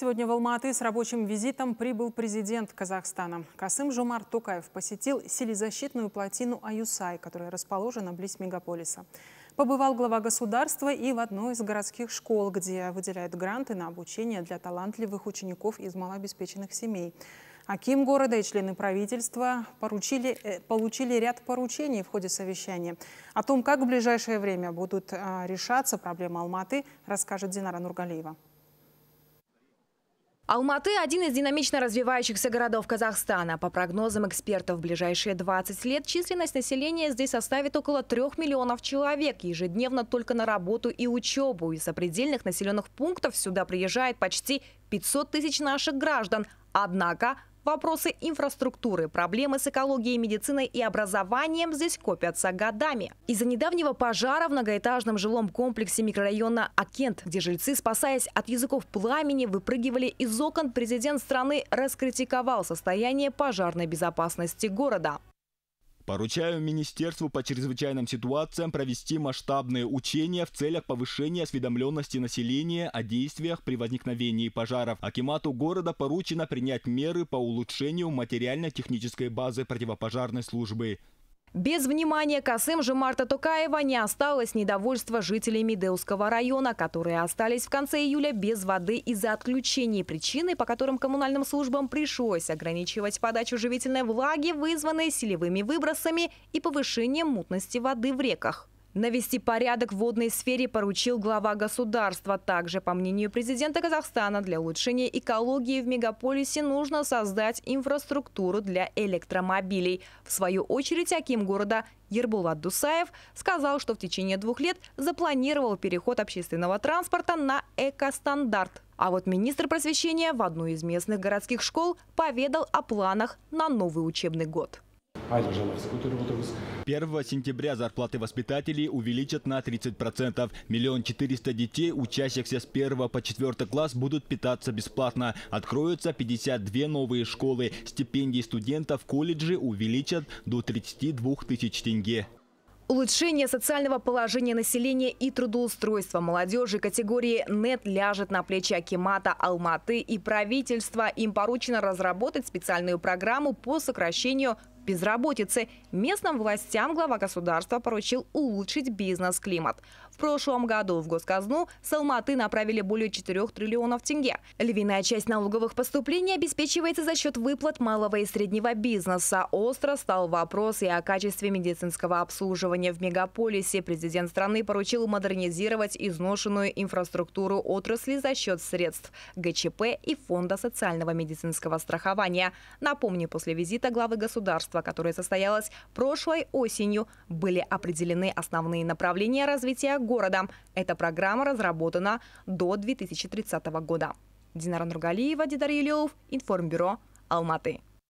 Сегодня в Алматы с рабочим визитом прибыл президент Казахстана. Касым Жумар Токаев посетил селезащитную плотину Аюсай, которая расположена близ мегаполиса. Побывал глава государства и в одной из городских школ, где выделяют гранты на обучение для талантливых учеников из малообеспеченных семей. Аким города и члены правительства поручили, э, получили ряд поручений в ходе совещания. О том, как в ближайшее время будут а, решаться проблемы Алматы, расскажет Динара Нургалиева. Алматы – один из динамично развивающихся городов Казахстана. По прогнозам экспертов, в ближайшие 20 лет численность населения здесь составит около 3 миллионов человек ежедневно только на работу и учебу. Из сопредельных населенных пунктов сюда приезжает почти 500 тысяч наших граждан. Однако Вопросы инфраструктуры, проблемы с экологией, медициной и образованием здесь копятся годами. Из-за недавнего пожара в многоэтажном жилом комплексе микрорайона Акент, где жильцы, спасаясь от языков пламени, выпрыгивали из окон, президент страны раскритиковал состояние пожарной безопасности города. Поручаю Министерству по чрезвычайным ситуациям провести масштабные учения в целях повышения осведомленности населения о действиях при возникновении пожаров. Акимату города поручено принять меры по улучшению материально-технической базы противопожарной службы. Без внимания Касым же Марта Токаева не осталось недовольства жителей Медеуского района, которые остались в конце июля без воды из-за отключений. Причиной, по которым коммунальным службам пришлось ограничивать подачу живительной влаги, вызванные селевыми выбросами и повышением мутности воды в реках. Навести порядок в водной сфере поручил глава государства. Также, по мнению президента Казахстана, для улучшения экологии в мегаполисе нужно создать инфраструктуру для электромобилей. В свою очередь, Аким города Ербулат Дусаев сказал, что в течение двух лет запланировал переход общественного транспорта на экостандарт. А вот министр просвещения в одну из местных городских школ поведал о планах на новый учебный год. 1 сентября зарплаты воспитателей увеличат на 30%. Миллион четыреста детей, учащихся с 1 по 4 класс, будут питаться бесплатно. Откроются 52 новые школы. Стипендии студентов колледжи увеличат до 32 тысяч тенге. Улучшение социального положения населения и трудоустройства молодежи категории НЕТ ляжет на плечи Акимата, Алматы и правительства. Им поручено разработать специальную программу по сокращению безработицы. Местным властям глава государства поручил улучшить бизнес-климат. В прошлом году в госказну с Алматы направили более 4 триллионов тенге. Львиная часть налоговых поступлений обеспечивается за счет выплат малого и среднего бизнеса. Остро стал вопрос и о качестве медицинского обслуживания в мегаполисе. Президент страны поручил модернизировать изношенную инфраструктуру отрасли за счет средств ГЧП и Фонда социального медицинского страхования. Напомню, после визита главы государства партнерства, которое состоялось прошлой осенью, были определены основные направления развития города. Эта программа разработана до 2030 года. Динара Нургалиева, Дидар Юлиев, Информбюро, Алматы.